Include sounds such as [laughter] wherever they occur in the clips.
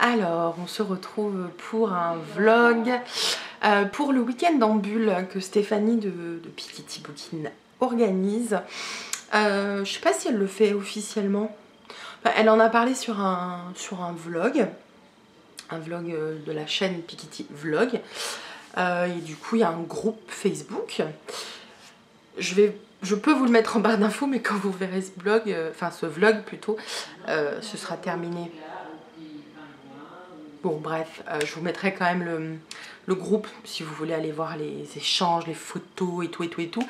Alors, on se retrouve pour un vlog euh, pour le week-end en bulle que Stéphanie de, de Pikiti Booking organise. Euh, je sais pas si elle le fait officiellement. elle en a parlé sur un, vlog, un vlog euh, de la chaîne Pikiti Vlog. et du coup, il y a un groupe Facebook. Je peux vous le mettre en barre d'infos, mais quand vous verrez ce blog, euh, enfin ce vlog plutôt, euh, ce sera terminé. Bon bref, euh, je vous mettrai quand même le, groupe si vous voulez aller voir les échanges, les photos et tout et tout et tout,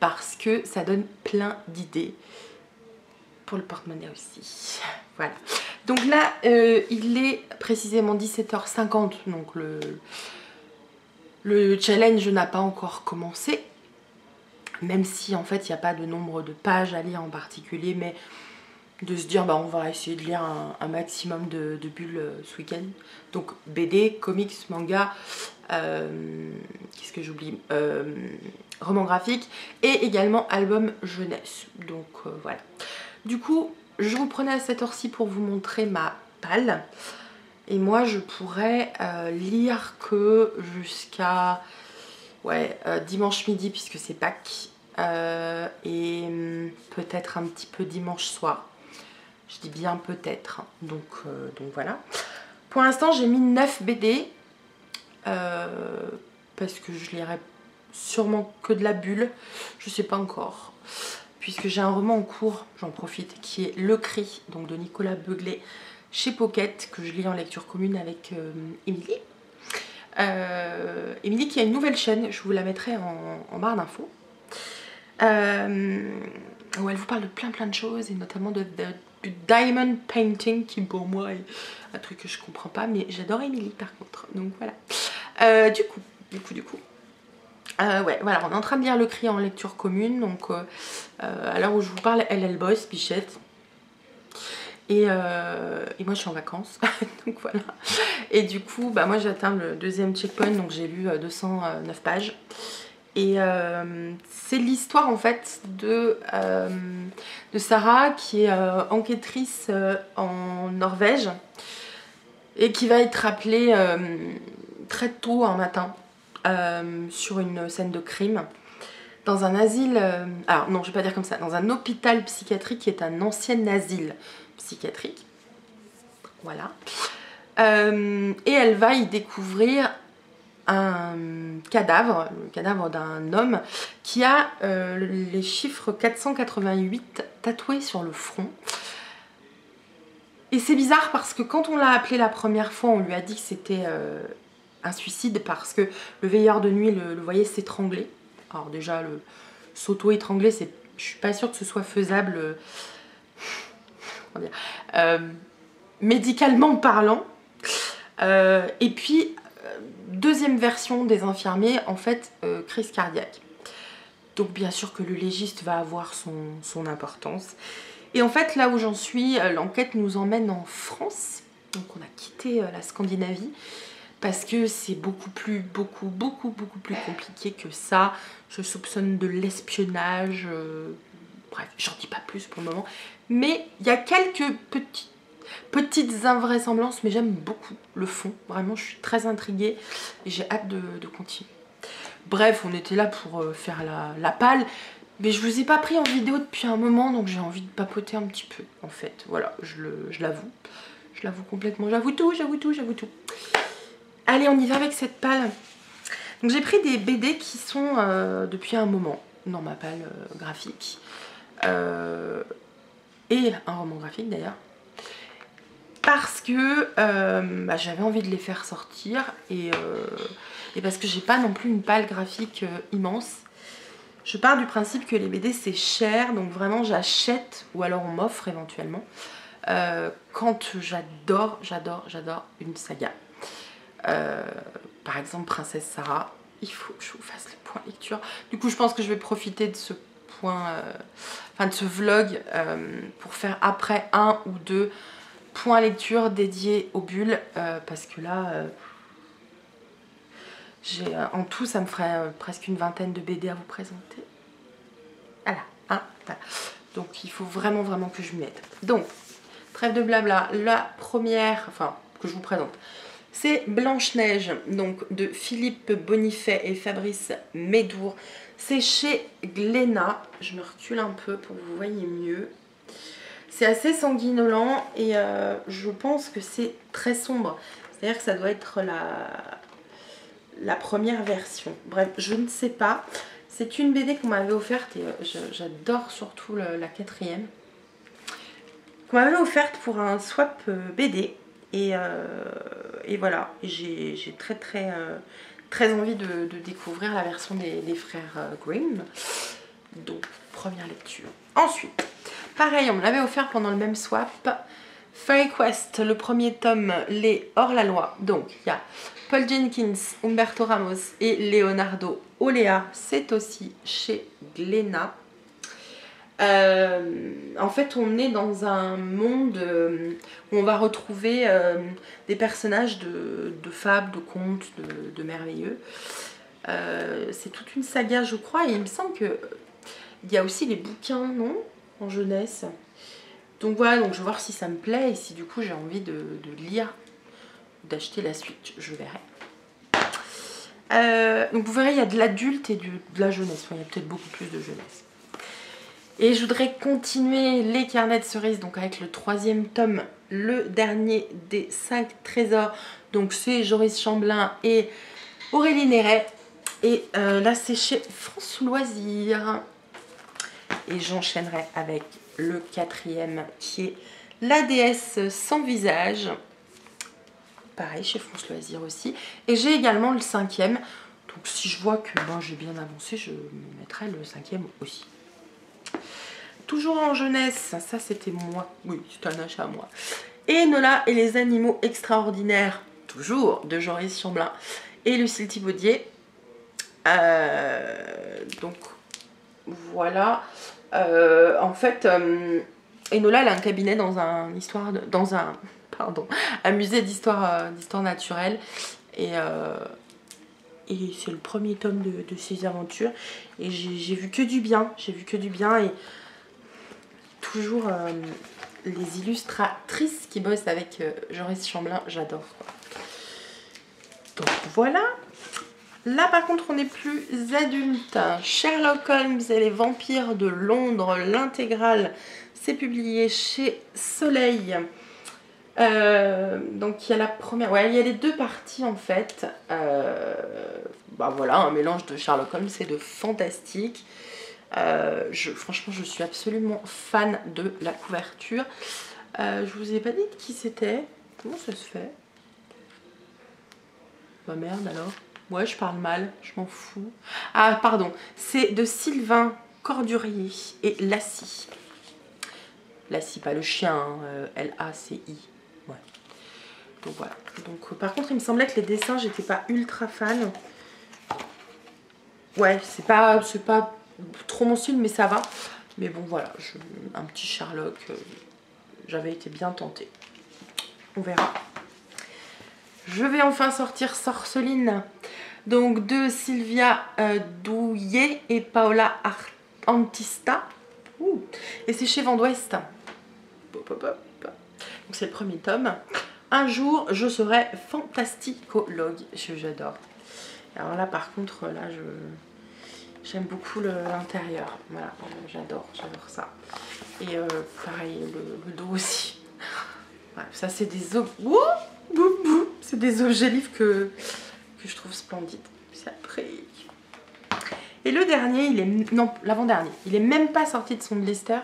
parce que ça donne plein d'idées pour le porte-monnaie aussi. Voilà. Donc là, il est précisément 17h50, donc le, le challenge n'a pas encore commencé même si en fait il n'y a pas de nombre de pages à lire en particulier, mais de se dire bah on va essayer de lire un, maximum de, bulles euh, ce week-end. Donc BD, comics, manga, euh, qu'est-ce que j'oublie euh, Roman graphique et également album jeunesse. Donc voilà. Du coup, je vous prenais à cette heure-ci pour vous montrer ma palle. Et moi je pourrais lire que jusqu'à ouais, dimanche midi puisque c'est Pâques et hum, peut-être un petit peu dimanche soir. Je dis bien peut-être. Donc, euh, donc voilà. Pour l'instant, j'ai mis 9 BD. Euh, parce que je lirai sûrement que de la bulle. Je sais pas encore. Puisque j'ai un roman en cours, j'en profite, qui est Le Cri, donc de Nicolas Beuglet, chez Pocket, que je lis en lecture commune avec Émilie. Émilie qui a une nouvelle chaîne, je vous la mettrai en, en barre d'infos. Euh, où elle vous parle de plein plein de choses et notamment de, du diamond painting qui pour moi est un truc que je comprends pas mais j'adore Emily par contre. Donc voilà. Euh, du coup du coup du coup. Euh, ouais voilà on est en train de lire le cri en lecture commune donc à l'heure où je vous parle elle elle bosse Bichette. Et, et, moi je suis en vacances [laughs] donc voilà. Et du coup bah moi j'atteins le deuxième checkpoint donc j'ai lu 209 pages et euh, c'est l'histoire en fait de, euh, Sarah qui est euh, enquêtrice en Norvège et qui va être appelée très tôt un matin sur une scène de crime dans un asile, alors non je vais pas dire comme ça, dans un hôpital psychiatrique qui est un ancien asile psychiatrique. Voilà. et elle va y découvrir cadavre, le cadavre d'un homme qui a euh, les chiffres 488 tatoués sur le front. Et c'est bizarre parce que quand on l'a appelé la première fois, on lui a dit que c'était euh, un suicide parce que le veilleur de nuit le, voyait s'étrangler. Alors déjà, le s'auto-étrangler, je suis pas sûre que ce soit faisable euh, [laughs] médicalement parlant. et puis deuxième version des infirmiers, en fait, euh, crise cardiaque. Donc bien sûr que le légiste va avoir son, importance. Et en fait, là où j'en suis, euh, l'enquête nous emmène en France. Donc on a quitté euh, la Scandinavie parce que c'est beaucoup plus, beaucoup, beaucoup, beaucoup plus compliqué que ça. Je soupçonne de l'espionnage. bref, j'en dis pas plus pour le moment. Mais il y a quelques petites Petites invraisemblances, mais j'aime beaucoup le fond. Vraiment, je suis très intriguée et j'ai hâte de, continuer. Bref, on était là pour euh, faire la, la. Mais je vous ai pas pris en vidéo depuis un moment, donc j'ai envie de papoter un petit peu, en fait. Voilà, je l'avoue. Je l'avoue complètement. J'avoue tout, j'avoue tout, j'avoue tout. Allez, on y va avec cette palle. Donc j'ai pris des BD qui sont euh, depuis un moment dans ma palle euh, graphique. et un roman graphique d'ailleurs parce que euh, bah, j'avais envie de les faire sortir et, euh, parce que j'ai pas non plus une palle graphique euh, immense. Je pars du principe que les BD c'est cher, donc vraiment j'achète ou alors on m'offre éventuellement quand j'adore, j'adore, j'adore une saga. par exemple Princesse Sarah, il faut que je vous fasse le point lecture. Du coup je pense que je vais profiter de ce point, enfin de ce vlog pour faire après un ou deux point lecture dédié aux bulles euh, parce que là euh, j'ai euh, en tout ça me ferait presque une vingtaine de BD à vous présenter voilà, hein, donc il faut vraiment vraiment que je m'y mette donc Trêve de blabla, la première, enfin, que je vous présente, c'est Blanche-Neige, donc de Philippe Bonifay et Fabrice Médour. C'est chez Glénat. Je me recule un peu pour que vous voyez mieux. C'est assez sanguinolent et euh, je pense que c'est très sombre. C'est-à-dire que ça doit être la, première version. Bref, je ne sais pas. C'est une BD qu'on m'avait offerte et euh, j'adore surtout la quatrième. Qu'on m'avait offerte pour un swap euh, BD. Et, voilà, j'ai très très très envie de, découvrir la version des, frères Grimm. Donc, première lecture. Ensuite, pareil, on me l'avait offert pendant le même swap. Fairy Quest, le premier tome, les hors-la-loi. Donc, il y a Paul Jenkins, Umberto Ramos et Leonardo Olea. C'est aussi chez Glénat. Euh, en fait, on est dans un monde euh, où on va retrouver euh, des personnages de, fables, de contes, de, merveilleux. c'est toute une saga, je crois, et il me semble que il y a aussi les bouquins, non? En jeunesse. Donc voilà, donc je vais voir si ça me plaît et si du coup j'ai envie de, lire, d'acheter la suite, je verrai. donc vous verrez, il y a de l'adulte et de la jeunesse. il y a peut-être beaucoup plus de jeunesse. Et je voudrais continuer les carnets de cerises, donc avec le troisième tome, le dernier des cinq trésors. Donc c'est Joris Chamblin et Aurélie Néret. Et euh, là c'est chez France Loisirs. Et j'enchaînerai avec le quatrième qui est La déesse sans visage. Pareil chez France Loisirs aussi. Et j'ai également le cinquième. Donc si je vois que bon, j'ai bien avancé, je mettrai le cinquième aussi. Toujours en jeunesse, ça c'était moi, oui c'est un achat à moi. Et Nola et les animaux extraordinaires, toujours de Joris Chamblin et Lucille Thibaudier. Euh, donc voilà. Euh, en fait, euh, Enola elle a un cabinet dans un histoire dans un [laughs] pardon, un musée d'histoire d'histoire naturelle. Et et c'est le premier tome de, ses aventures. Et j'ai vu que du bien j'ai vu que du bien. Et toujours euh, les illustratrices qui bossent avec euh, Joris Chamblin j'adore donc voilà là par contre on est plus adulte Sherlock Holmes et les vampires de Londres l'intégrale c'est publié chez Soleil euh, donc il y a la première, ouais, il y a les deux parties en fait. Euh, bah voilà, un mélange de Sherlock Holmes et de fantastique. Euh, franchement, je suis absolument fan de la couverture. je vous ai pas dit qui c'était. Comment ça se fait? Bah merde alors. Ouais, je parle mal, je m'en fous. Ah, pardon, c'est de Sylvain Cordurier et Lassie. Lassie, pas le chien, hein, L-A-C-I. Donc voilà. Donc euh, par contre, il me semblait que les dessins, j'étais pas ultra fan. Ouais, c'est pas, pas trop mon style, mais ça va. Mais bon, voilà, un petit Sherlock, euh, j'avais été bien tentée. On verra. Je vais enfin sortir Sorceline. Donc de Sylvia euh, Douillet et Paola Antista. Et c'est chez Vendouest. C'est le premier tome. Un jour, je serai fantasticologue. J'adore. Alors là, par contre, là, je j'aime beaucoup l'intérieur. Voilà, j'adore, j'adore ça. Et euh, pareil, le, dos aussi. ça, c'est des. C'est des objets livres que, que je trouve après... Et le dernier, il est... Non, l'avant-dernier. Il est même pas sorti de son blister.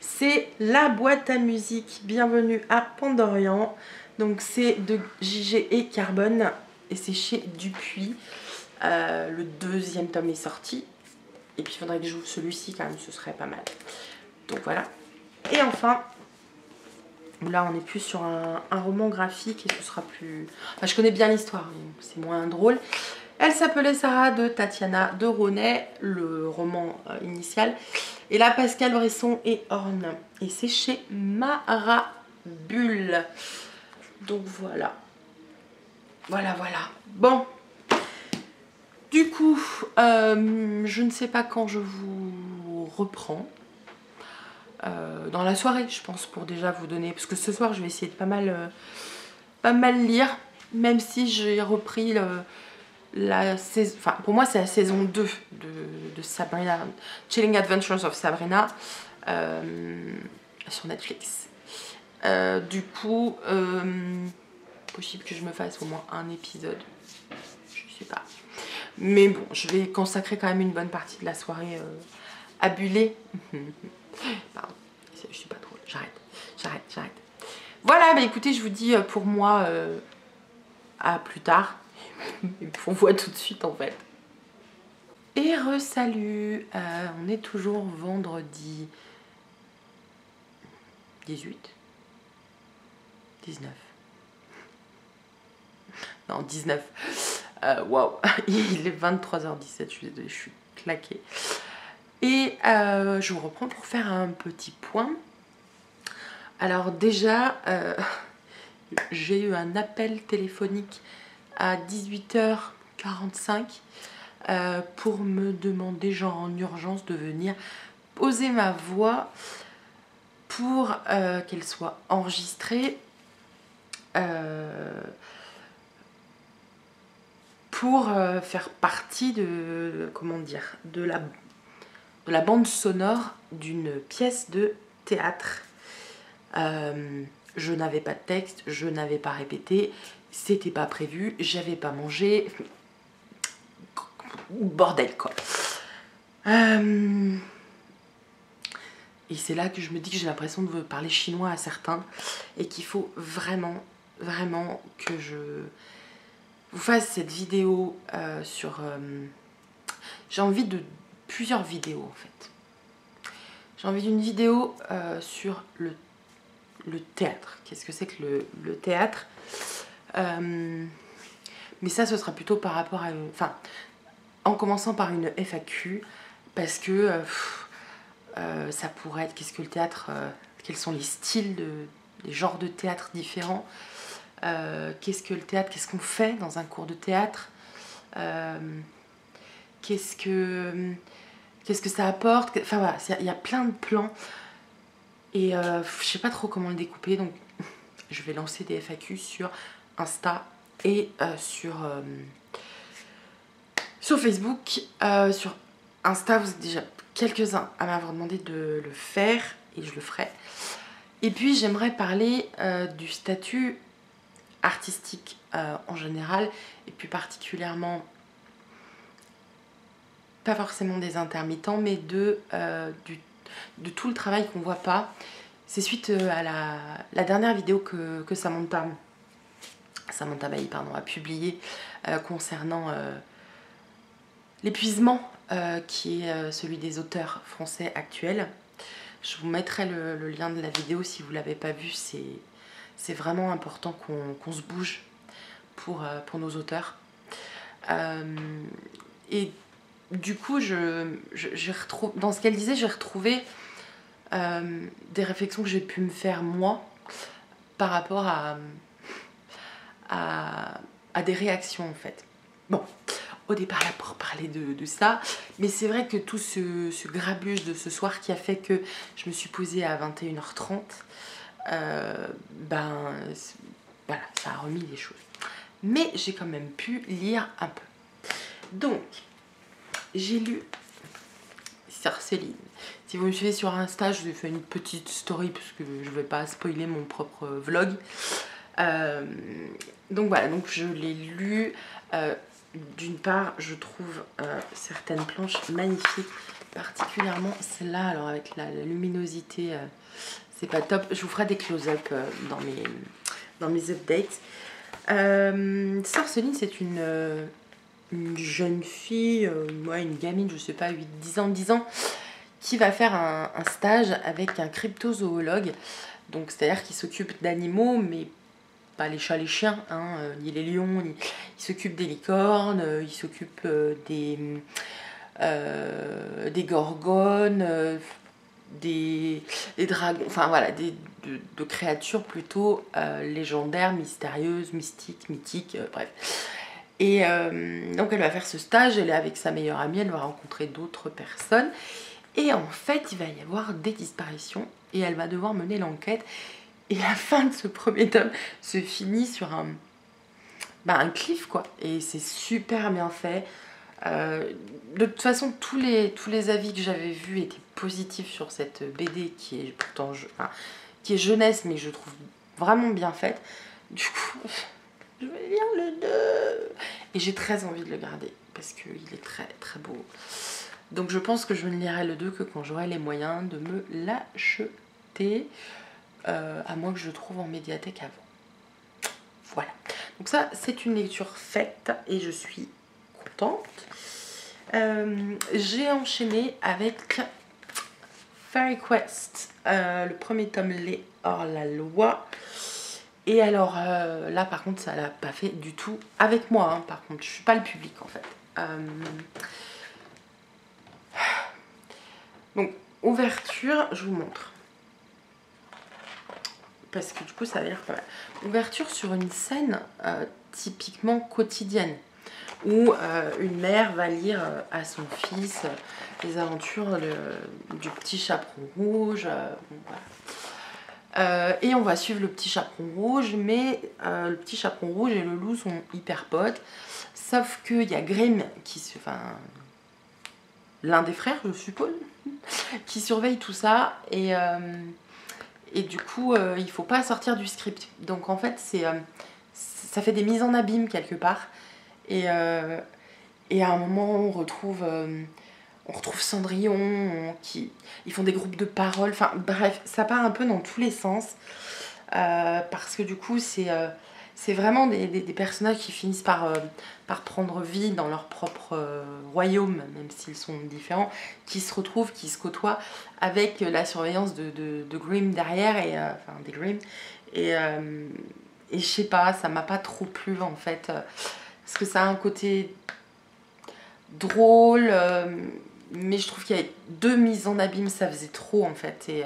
C'est la boîte à musique. Bienvenue à Pandorian. Donc c'est de JG et Carbone et c'est chez Dupuis. Euh, le deuxième tome est sorti. Et puis il faudrait que j'ouvre celui-ci quand même, ce serait pas mal. Donc voilà. Et enfin, là on est plus sur un, roman graphique et ce sera plus... Enfin, je connais bien l'histoire, c'est moins drôle. Elle s'appelait Sarah de Tatiana de Ronet, le roman euh, initial. Et là, Pascal Bresson et Horn. Et c'est chez Bulle. Donc voilà. Voilà, voilà. Bon. Du coup, euh, je ne sais pas quand je vous reprends. Dans la soirée, je pense, pour déjà vous donner. Parce que ce soir, je vais essayer de pas mal, pas mal lire, même si j'ai repris la saison. Enfin, pour moi, c'est la saison 2 de, Sabrina, Chilling Adventures of Sabrina sur Netflix. du coup, possible que je me fasse au moins un épisode. Je sais pas. Mais bon, je vais consacrer quand même une bonne partie de la soirée euh, à buller. [laughs] Pardon, je suis pas trop. J'arrête, j'arrête, j'arrête. Voilà, bah écoutez, je vous dis euh, pour moi euh, à plus tard. [laughs] On voit tout de suite en fait. Et re-salut, on est toujours vendredi 18 19 [laughs] non 19 euh, waouh [laughs] il est 23h17 je suis je suis claquée et euh, je vous reprends pour faire un petit point. Alors déjà euh, [laughs] j'ai eu un appel téléphonique à 18h45 pour me demander genre en urgence de venir poser ma voix pour qu'elle soit enregistrée pour euh, faire partie de, comment dire, de la, la bande sonore d'une pièce de théâtre. Euh, je n'avais pas de texte, je n'avais pas répété, c'était pas prévu, j'avais pas mangé. Bordel quoi. Euh, et c'est là que je me dis que j'ai l'impression de parler chinois à certains et qu'il faut vraiment, vraiment que je vous fasse cette vidéo euh, sur... J'ai envie de plusieurs vidéos en fait. J'ai envie d'une vidéo euh, sur le, le théâtre. Qu'est-ce que c'est que le, le théâtre? Mais ça, ce sera plutôt par rapport à. Enfin, en commençant par une FAQ, parce que ça pourrait être... Qu'est-ce que le théâtre Quels sont les styles, de, les genres de théâtre différents? Euh, qu'est-ce que le théâtre, qu'est-ce qu'on fait dans un cours de théâtre, euh, qu'est-ce que qu'est-ce que ça apporte. Enfin voilà, il y a plein de plans et euh, je sais pas trop comment le découper, donc [laughs] je vais lancer des FAQ sur Insta et sur sur Facebook, sur Insta, vous êtes déjà quelques-uns à m'avoir demandé de le faire et je le ferai. Et puis j'aimerais parler du statut artistique euh, en général et plus particulièrement pas forcément des intermittents mais de, euh, du, de tout le travail qu'on voit pas. C'est suite euh, à la, dernière vidéo que, que Samantha Samantha Bailly pardon, a publié concernant l'épuisement qui est celui des auteurs français actuels. Je vous mettrai le, lien de la vidéo si vous l'avez pas vu c'est vraiment important qu'on se bouge pour, euh, pour nos auteurs. Euh, et du coup, je, dans ce qu'elle disait, j'ai retrouvé euh, des réflexions que j'ai pu me faire moi par rapport à, à, à, des réactions en fait. Bon, au départ là pour parler de, de ça, mais c'est vrai que tout ce, ce grabuge de ce soir qui a fait que je me suis posée à 21h30, euh, ben voilà, ça a remis les choses. Mais j'ai quand même pu lire un peu. Donc, j'ai lu Céline. Si vous me suivez sur Insta, je vous ai fait une petite story parce que je ne vais pas spoiler mon propre vlog. Euh, donc voilà, donc je l'ai lu. Euh, d'une part, je trouve certaines planches magnifiques, particulièrement celle-là, alors avec la, luminosité c'est pas top. Je vous ferai des close-up euh, dans, mes, dans mes updates. Euh, Sarceline, c'est une, euh, une, jeune fille, euh, une gamine, je sais pas, 8-10 ans, 10 ans, qui va faire un, stage avec un cryptozoologue. Donc, c'est-à-dire qu'il s'occupe d'animaux, mais pas les chats, les chiens, hein, ni les lions, il s'occupe des licornes, il s'occupe des, des gorgones, des, dragons, enfin voilà, des, de, créatures plutôt euh, légendaires, mystérieuses, mystiques, mythiques, euh, bref. Et euh, donc elle va faire ce stage, elle est avec sa meilleure amie, elle va rencontrer d'autres personnes. Et en fait, il va y avoir des disparitions et elle va devoir mener l'enquête. Et la fin de ce premier tome se finit sur un, bah, un cliff, quoi. Et c'est super bien fait. Euh, de toute façon, tous les, tous les avis que j'avais vus étaient positifs sur cette BD qui est pourtant qui est jeunesse, mais je trouve vraiment bien faite. Du coup, je vais lire le 2 et j'ai très envie de le garder parce qu'il est très très beau. Donc je pense que je ne lirai le 2 que quand j'aurai les moyens de me l'acheter, euh, à moins que je le trouve en médiathèque avant. Voilà. Donc ça, c'est une lecture faite et je suis contente. Euh, j'ai enchaîné avec Fairy Quest, euh, le premier tome Les hors la loi. Et alors là, par contre, ça l'a pas fait du tout avec moi. Hein. par contre, je suis pas le public en fait. Donc, ouverture, je vous montre. Parce que du coup, ça va l'air pas mal. Ouverture sur une scène euh, typiquement quotidienne. Où euh, une mère va lire euh, à son fils les aventures du petit chaperon rouge. Et on va suivre le petit chaperon rouge, mais le petit chaperon rouge et le loup sont hyper potes. Sauf qu'il y a Grimm qui. Enfin, l'un des frères, je suppose, [laughs] qui surveille tout ça. Et, euh, du coup, euh, il faut pas sortir du script. Donc en fait, c'est euh, ça fait des mises en abîme quelque part. Et à un moment, on retrouve, on retrouve Cendrillon, qui, ils font des groupes de paroles. Enfin bref, ça part un peu dans tous les sens. parce que du coup, c'est c'est vraiment des, personnages qui finissent par, euh, par prendre vie dans leur propre euh, royaume, même s'ils sont différents, qui se retrouvent, qui se côtoient avec la surveillance de, de, Grimm derrière, et, euh, enfin des Grimm. Et, et je sais pas, ça m'a pas trop plu en fait, parce que ça a un côté drôle, mais je trouve qu'il y a deux mises en abîme, ça faisait trop en fait. Et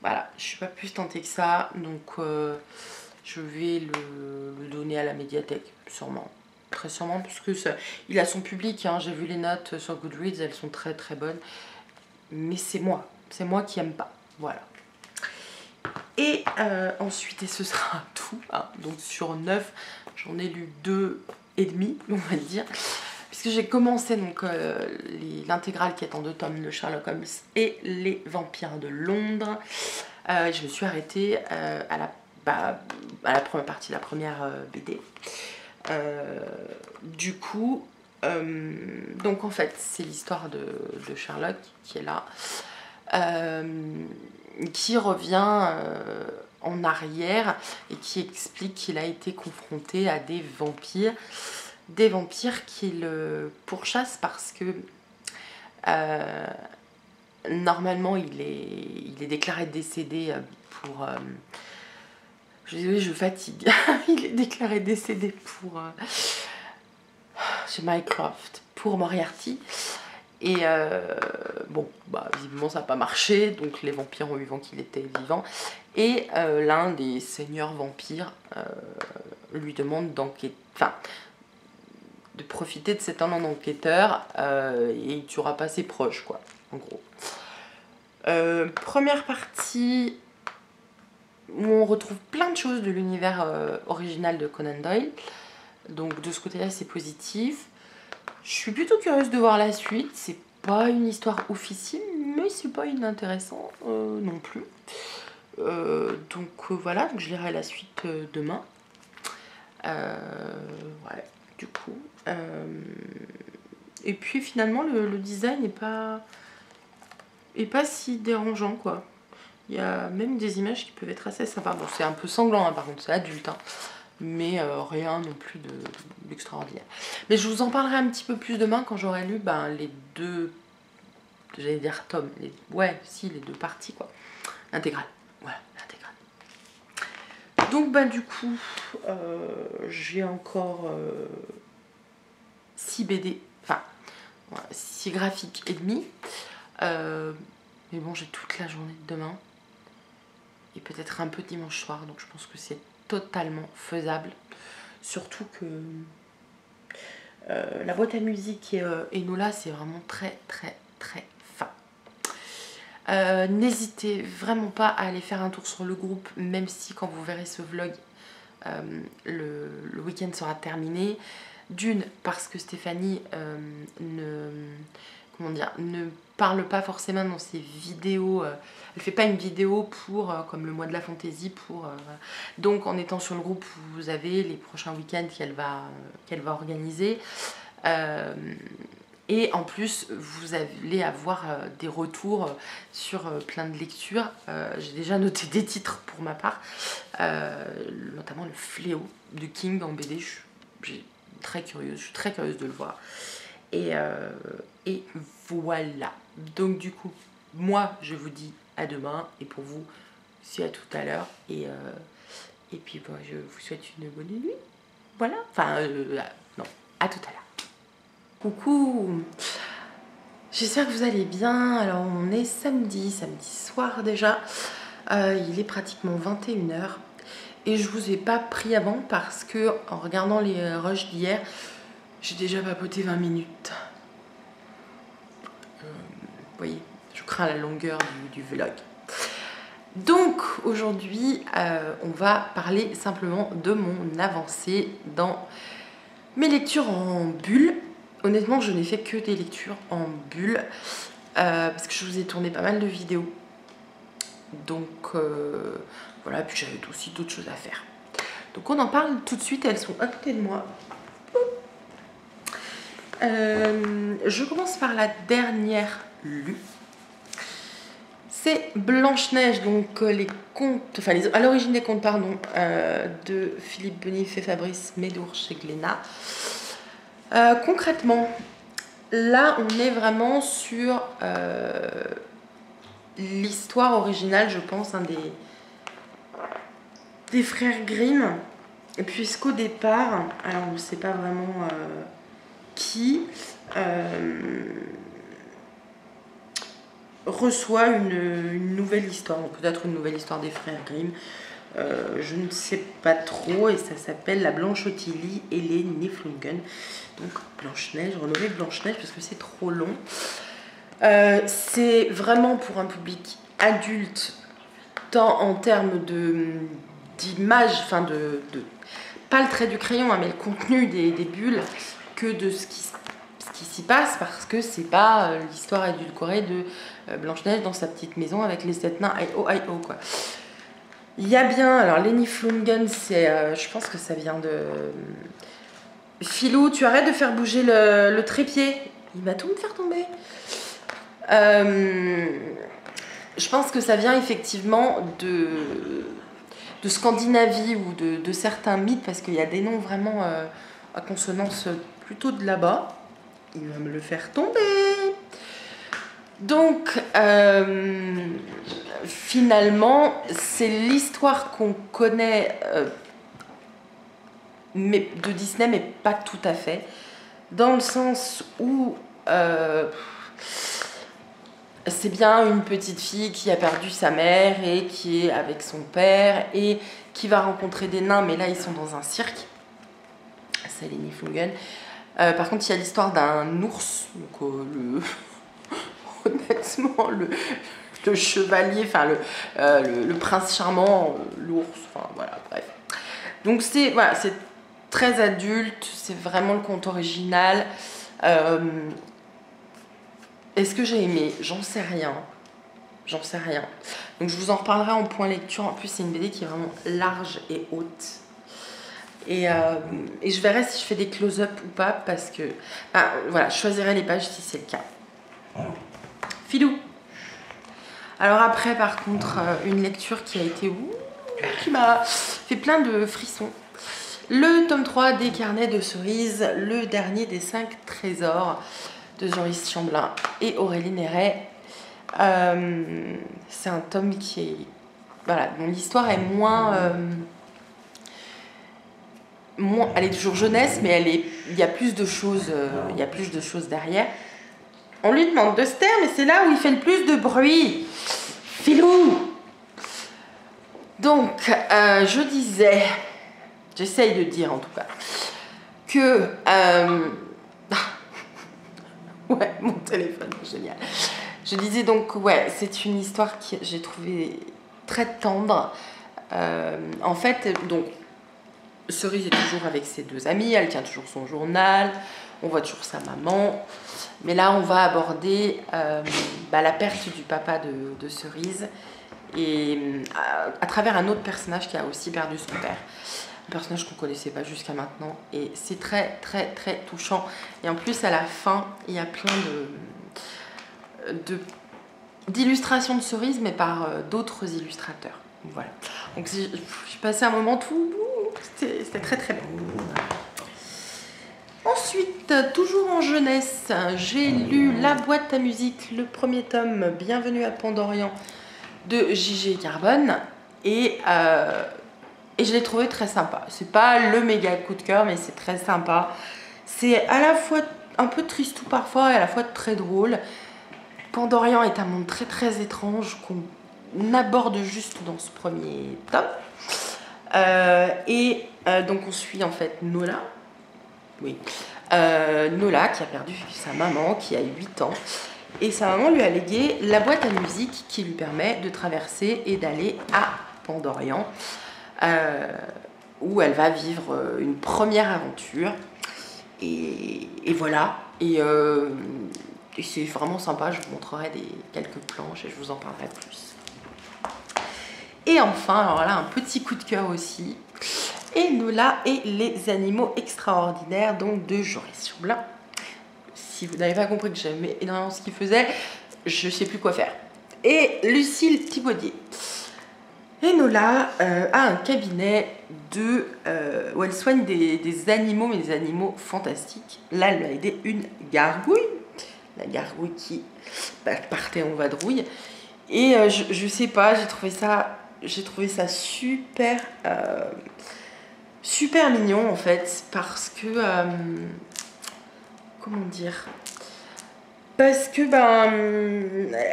voilà, je suis pas plus tentée que ça, donc je vais le, donner à la médiathèque, sûrement. Très sûrement, parce que il a son public. Hein. J'ai vu les notes sur Goodreads, elles sont très très bonnes. Mais c'est moi, c'est moi qui aime pas. Voilà. Et euh, ensuite, et ce sera [laughs] tout. Hein. Donc sur 9, j'en ai lu deux et demi, on va dire. J'ai commencé donc euh, l'intégrale qui est en deux tomes de Sherlock Holmes et les vampires de Londres. Euh, je me suis arrêtée à la bah, à la première partie, la première euh, BD. Euh, du coup, euh, donc en fait, c'est l'histoire de, Sherlock qui est là, qui revient en arrière et qui explique qu'il a été confronté à des vampires, des vampires qu'il pourchasse parce que normalement il est, il est déclaré décédé pour je je fatigue. [laughs] il est déclaré décédé pour. Euh, Mycroft, pour Moriarty. Et euh, bon, bah, visiblement ça n'a pas marché, donc les vampires ont eu vent qu'il était vivant. Et euh, l'un des seigneurs vampires lui demande d'enquêter, enfin, de profiter de cet talent d'enquêteur et il tuera pas ses proches, quoi, en gros. première partie, où on retrouve plein de choses de l'univers euh, original de Conan Doyle. Donc de ce côté-là, c'est positif. Je suis plutôt curieuse de voir la suite. C'est pas une histoire oufissime, mais c'est pas inintéressant euh, non plus. Euh, donc voilà, donc je lirai la suite demain. ouais, du coup. Et puis finalement, le, design n'est pas, est pas si dérangeant quoi. Il y a même des images qui peuvent être assez sympas. Bon, c'est un peu sanglant, hein, par contre, c'est adulte. Hein. mais euh, rien non plus d'extraordinaire. mais je vous en parlerai un petit peu plus demain quand j'aurai lu ben, les deux, j'allais dire tomes, les, ouais, si, les deux parties, quoi. L'intégrale, voilà, l'intégrale. Donc, ben, du coup, euh, j'ai encore 6 euh, BD, enfin, 6 graphiques et demi. mais bon, j'ai toute la journée de demain et peut-être un peu dimanche soir. Donc je pense que c'est totalement faisable. Surtout que euh, la boîte à musique et euh, Enola, c'est vraiment très très très fin. Euh, n'hésitez vraiment pas à aller faire un tour sur le groupe, même si quand vous verrez ce vlog, euh, le, week-end sera terminé. D'une, parce que Stéphanie euh, ne, parle pas forcément dans ses vidéos, elle fait pas une vidéo pour, comme le mois de la fantaisie, pour... donc en étant sur le groupe, vous avez les prochains week-ends qu'elle va, organiser. Et en plus, vous allez avoir euh, des retours euh, sur euh, plein de lectures. J'ai déjà noté des titres pour ma part, notamment Le Fléau de King en BD. Très curieuse, je suis très curieuse de le voir. Et, et voilà. Donc du coup, moi, je vous dis à demain. Et pour vous, c'est à tout à l'heure. Et, et puis, je vous souhaite une bonne nuit. Voilà. Enfin, non, à tout à l'heure. Coucou J'espère que vous allez bien. Alors on est samedi, samedi soir déjà. Euh, il est pratiquement 21h. Et je vous ai pas pris avant parce que en regardant les rushs d'hier, j'ai déjà papoté 20 minutes. Euh, vous voyez, je crains la longueur du, vlog. Donc aujourd'hui, euh, on va parler simplement de mon avancée dans mes lectures en bulle honnêtement, je n'ai fait que des lectures en bulle euh, parce que je vous ai tourné pas mal de vidéos. Donc euh, voilà, puis j'avais aussi d'autres choses à faire. Donc on en parle tout de suite, elles sont à côté de moi. Euh, je commence par la dernière lue. C'est Blanche-Neige, donc les contes, enfin à l'origine des contes, pardon, de Philippe Benif et Fabrice Médour chez Glénat. Euh, concrètement, là, on est vraiment sur euh, l'histoire originale, je pense, des, des frères Grimm. Puisqu'au départ, alors on ne sait pas vraiment euh, qui, reçoit une, nouvelle histoire, peut-être une nouvelle histoire des frères Grimm. je ne sais pas trop, et ça s'appelle La Blanche Ottilie et les Niflungen donc Blanche-Neige, renommée Blanche-Neige parce que c'est trop long. Euh, c'est vraiment pour un public adulte, tant en termes d'image, enfin de, pas le trait du crayon, hein, mais le contenu des, bulles, que de ce qui, ce qui s'y passe, parce que c'est pas euh, l'histoire édulcorée de euh, Blanche-Neige dans sa petite maison avec les sept nains, I-O, I-O, quoi. Il y a bien, alors Lenny Flungen, c'est, je pense que ça vient de Philou, tu arrêtes de faire bouger le, trépied. Il va tout me faire tomber. Euh, je pense que ça vient effectivement de, de Scandinavie ou de, certains mythes, parce qu'il y a des noms vraiment euh, à consonance plutôt de là-bas. Il va me le faire tomber. Donc, euh, finalement, c'est l'histoire qu'on connaît mais de Disney, mais pas tout à fait. Dans le sens où euh, c'est bien une petite fille qui a perdu sa mère et qui est avec son père et qui va rencontrer des nains, mais là ils sont dans un cirque. C'est Flungen. Euh, par contre, il y a l'histoire d'un ours, donc euh, le... [laughs] honnêtement, le, chevalier, enfin le, le, prince charmant, l'ours, enfin voilà, bref. Donc c'est très adulte, c'est vraiment le conte original. Est-ce que j'ai aimé? J'en sais rien. J'en sais rien. Donc je vous en reparlerai en point lecture. En plus, c'est une BD qui est vraiment large et haute. Et, euh, je verrai si je fais des close-up ou pas parce que... voilà, je choisirai les pages si c'est le cas. Filou Alors après, par contre, euh, une lecture qui a été... qui m'a fait plein de frissons. Le tome 3 des carnets de cerises, le dernier des 5 trésors de Jean-Yves Chamblin et Aurélie Néret. Euh, c'est un tome qui est. Voilà, dont l'histoire est moins, euh. Elle est toujours jeunesse, mais elle est, il y a plus de choses, euh, il y a plus de choses derrière. On lui demande de se taire, mais c'est là où il fait le plus de bruit. Filou Donc, je disais j'essaye de dire en tout cas, que... [laughs] mon téléphone, génial. Je disais donc, ouais, c'est une histoire que j'ai trouvée très tendre. Euh, en fait, donc, Cerise est toujours avec ses deux amis, elle tient toujours son journal, on voit toujours sa maman. Mais là, on va aborder euh, bah, la perte du papa de, Cerise et à, travers un autre personnage qui a aussi perdu son père. Personnage qu'on connaissait pas jusqu'à maintenant. Et c'est très, très, très touchant. Et en plus, à la fin, il y a plein de d'illustrations de, Cerise, mais par euh, d'autres illustrateurs. Voilà. Donc j'ai passé un moment tout... C'était très, très bon. Ensuite, toujours en jeunesse, j'ai lu La boîte à musique, le premier tome, Bienvenue à Pandorian, de J.G. Carbone. Et, euh, et je l'ai trouvé très sympa. C'est pas le méga coup de cœur, mais c'est très sympa. C'est à la fois un peu triste ou parfois et à la fois très drôle. Pandorian est un monde très très étrange qu'on aborde juste dans ce premier tome. Euh, et euh, donc on suit en fait Nola, oui. Euh, Nola qui a perdu sa maman qui a 8 ans. Et sa maman lui a légué la boîte à musique qui lui permet de traverser et d'aller à Pandorian, où elle va vivre euh, une première aventure. Et, voilà. Et, c'est vraiment sympa. Je vous montrerai des, quelques planches et je vous en parlerai plus. Et enfin, alors là, un petit coup de cœur aussi et Nola et les animaux extraordinaires, donc de Joris Blanc. Si vous n'avez pas compris que j'aimais énormément ce qu'il faisait, je ne sais plus quoi faire. Et Lucille Thibaudier. Et Nola euh, a un cabinet de, euh, où elle soigne des, animaux, mais des animaux fantastiques. Là, elle lui a aidé une gargouille, la gargouille qui bah, partait en vadrouille. Et euh, je, ne sais pas, j'ai trouvé ça, j'ai trouvé ça super mignon en fait parce que comment dire parce que ben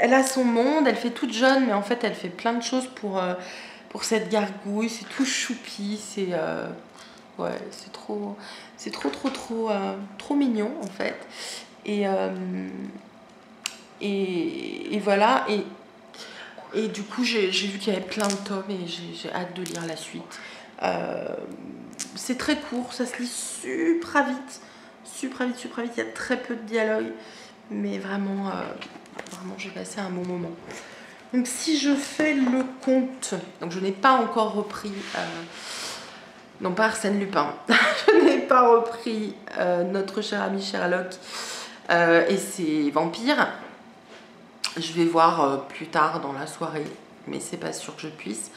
elle a son monde elle fait toute jeune mais en fait elle fait plein de choses pour euh, pour cette gargouille c'est tout choupi c'est euh, ouais c'est trop c'est trop trop trop trop mignon en fait et et, et, voilà et et du coup j'ai vu qu'il y avait plein de tomes et j'ai hâte de lire la suite euh, c'est très court, ça se lit super vite. Super vite, super vite. Il y a très peu de dialogue. Mais vraiment, euh, vraiment j'ai passé un bon moment. Donc si je fais le compte, donc je n'ai pas encore repris, euh, non pas Arsène Lupin, [laughs] je n'ai pas repris notre cher ami Sherlock et ses vampires. Je vais voir plus tard dans la soirée, mais c'est pas sûr que je puisse.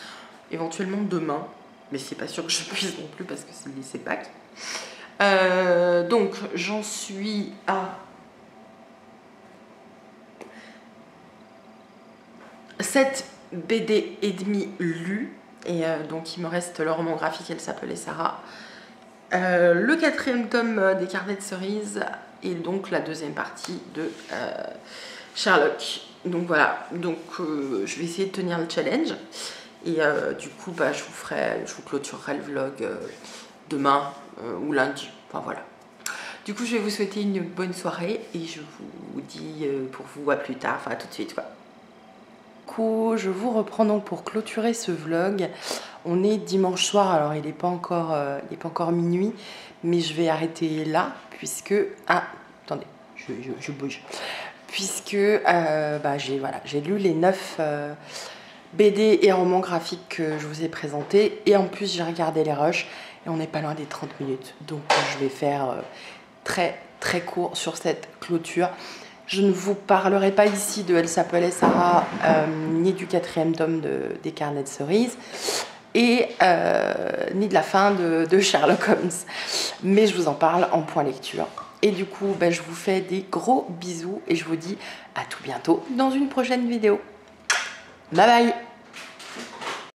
Éventuellement demain, mais c'est pas sûr que je puisse non plus parce que c'est le lycée Pâques. Euh, donc j'en suis à 7 BD et demi lus. Et euh, donc il me reste le roman graphique, elle s'appelait Sarah. Euh, le quatrième tome des carnets de cerises et donc la deuxième partie de Sherlock. Donc voilà, je vais essayer de tenir le challenge. Et euh, du coup, bah, je vous ferai, je vous clôturerai le vlog euh, demain euh, ou lundi. Enfin voilà. Du coup, je vais vous souhaiter une bonne soirée et je vous dis pour vous à plus tard, enfin à tout de suite quoi. Je vous reprends donc pour clôturer ce vlog. On est dimanche soir, alors il n'est pas encore, il pas encore minuit, mais je vais arrêter là puisque ah attendez, je, bouge puisque bah, j'ai lu les neuf BD et roman graphique que je vous ai présenté. Et en plus, j'ai regardé les rushs et on n'est pas loin des 30 minutes. Donc, je vais faire euh, très très court sur cette clôture. Je ne vous parlerai pas ici de Elle s'appelait Sarah, euh, ni du quatrième tome de, des carnets de cerises, et euh, ni de la fin de, de, Sherlock Holmes. Mais je vous en parle en point lecture. Et du coup, ben, je vous fais des gros bisous et je vous dis à tout bientôt dans une prochaine vidéo. Bye bye